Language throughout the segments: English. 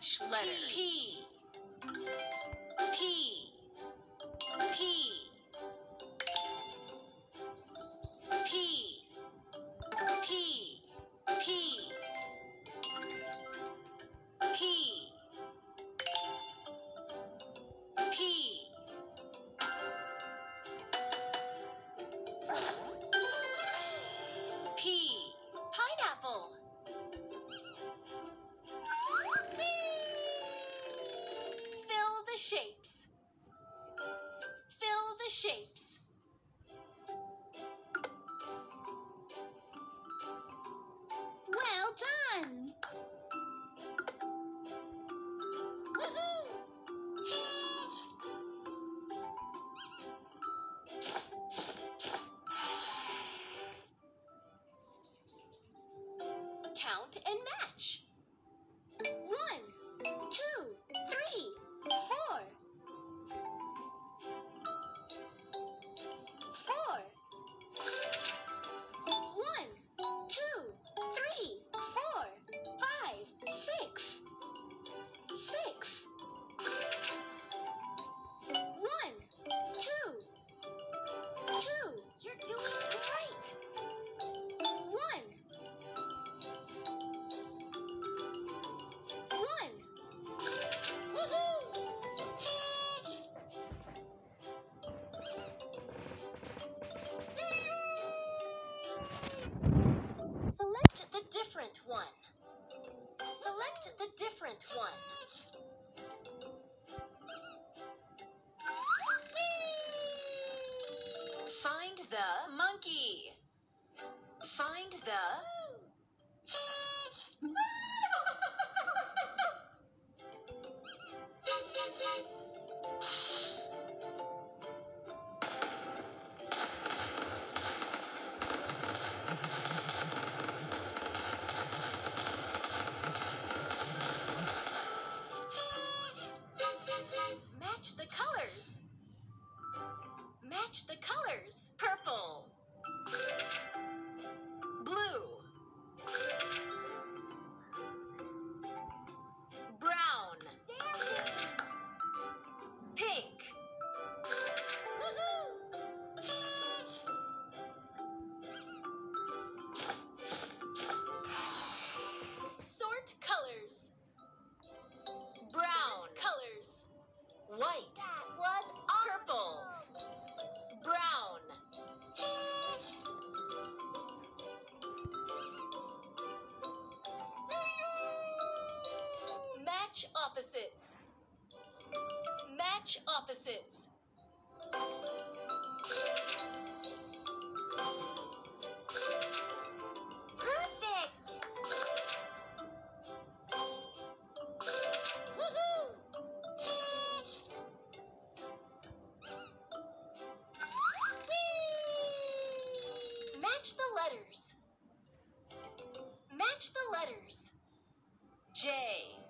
much letter. P. much. One. Find the monkey. Find the Match the colors. Purple. Blue. Brown. Pink. Sort colors. Brown colors. White. That was Purple. Opposites. Match opposites. Match the letters. Match the letters. J.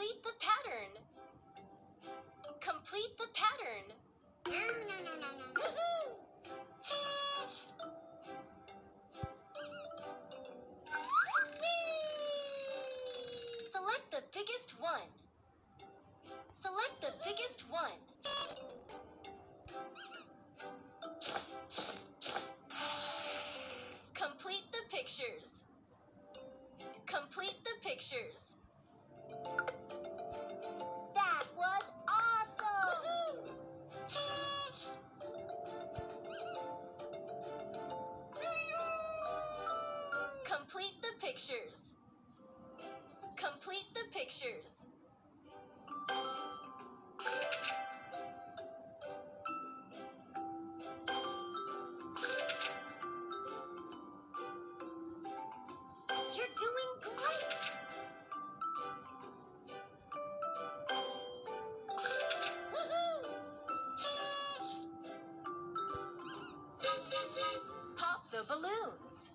Complete the pattern. Complete the pattern. Nom, nom, nom, nom, nom, nom. Select the biggest one. Select the biggest one. Complete the pictures. Complete the pictures. pictures. Complete the pictures. You're doing great! Pop the balloons.